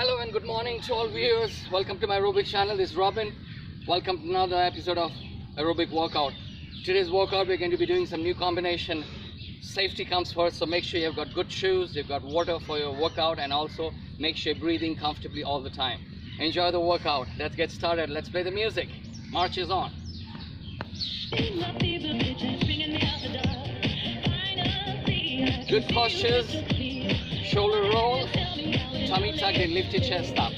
Hello and good morning to all viewers. Welcome to my aerobic channel. This is Robin. Welcome to another episode of aerobic workout. Today's workout we're going to be doing some new combination. Safety comes first, so make sure you've got good shoes, you've got water for your workout, and also make sure you're breathing comfortably all the time. Enjoy the workout. Let's get started. Let's play the music. March is on. Good postures, shoulder roll, tummy tuck and lift your chest up.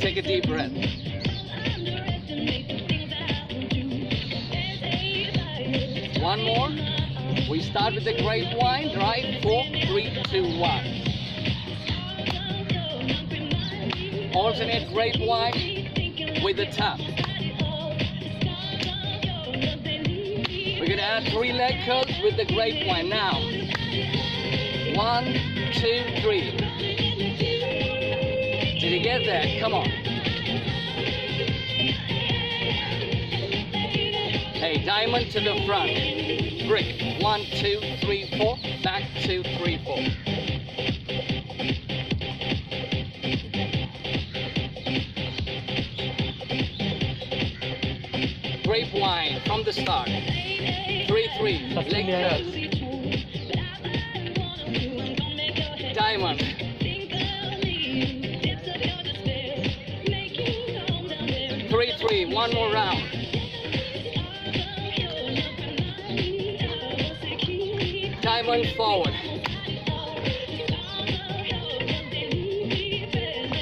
Take a deep breath. One more. We start with the grapevine. Drive. Four, three, two, one. Alternate grapevine with the tap. We're gonna add three leg curls with the grapevine now. One, two, three. Did you get that? Come on. Hey, diamond to the front. Brick. One, two, three, four. Back, two, three, four. Grape Grapevine from the start. Three, three. Leg curls. Three, three. More round. Diamond forward.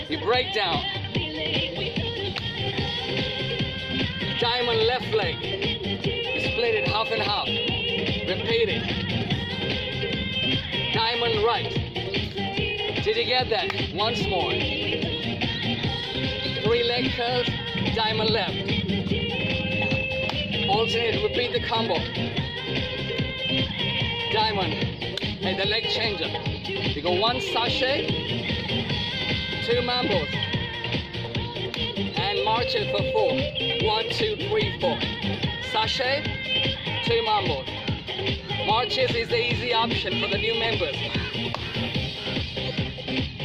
You break down. Diamond left leg. Split it half and half. Repeat it. That? Once more. Three leg curls, diamond left. Alternate, repeat the combo. Diamond. and the leg changer. You go one sashay, two mambos, and march it for four. One, two, three, four. Sashay, two mambos. Marches is the easy option for the new members.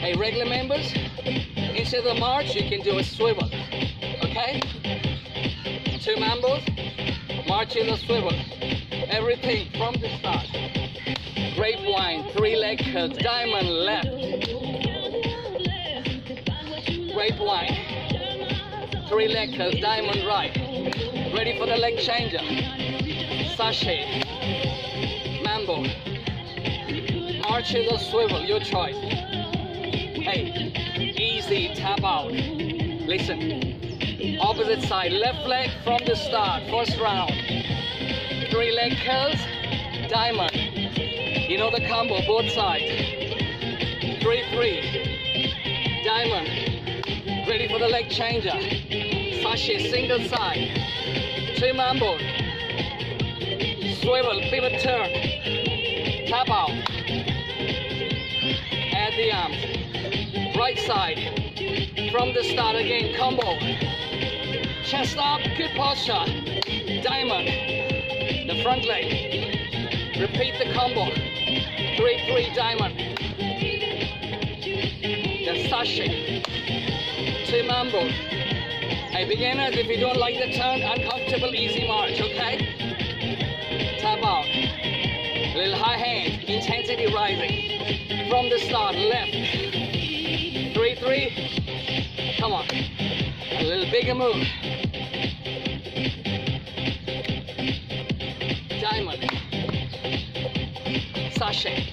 Hey, regular members, instead of the march, you can do a swivel. Okay? Two mambos, march in a swivel. Everything from the start. Grapevine, three leg curls, diamond left. Grapevine, three leg curls, diamond right. Ready for the leg changer. Sashay, mambo. March in a swivel, your choice. Easy tap out. Listen. Opposite side, left leg from the start, first round. Three leg curls, diamond. You know the combo, both sides. Three, three. Diamond. Ready for the leg changer. Sashay, single side. Two mambo. Swivel, pivot turn. Tap out. Add the arms. Right side. From the start again, combo. Chest up, good posture. Diamond. The front leg. Repeat the combo. Three, three, diamond. The sashay. Two mambo. Hey, beginners, if you don't like the turn, uncomfortable, easy march, okay? Tap out. Little high hand, intensity rising. From the start, left. Three. Come on. A little bigger move. Diamond. Sashay.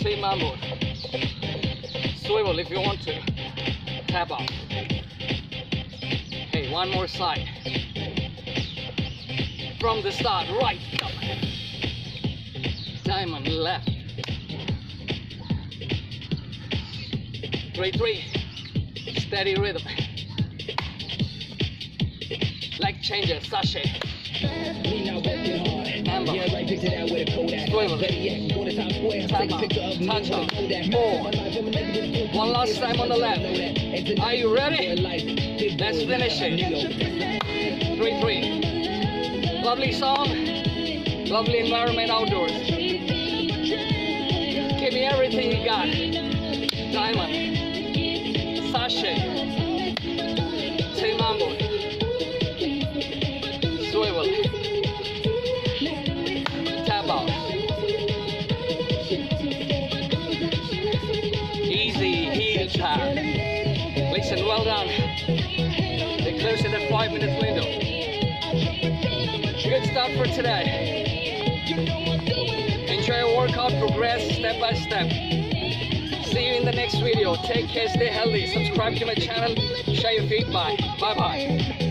Three mambo. Swivel if you want to. Tap out. Hey, one more side. From the start, right. Come on. Diamond left. Three, three. Steady rhythm. Leg changer, sashay. Amber. Swivel. Tap out. Touch out. Four. One last time on the left. Are you ready? Let's finish it. Three, three. Lovely song. Lovely environment outdoors. Give me everything you got. Diamond, sashay, Mambo, swivel, tap out. Easy heel tap. Listen, well done. They close in the five minutes window. Good start for today. Enjoy your workout, progress step by step. See you in the next video. Take care, stay healthy, subscribe to my channel, share your feedback. Bye bye.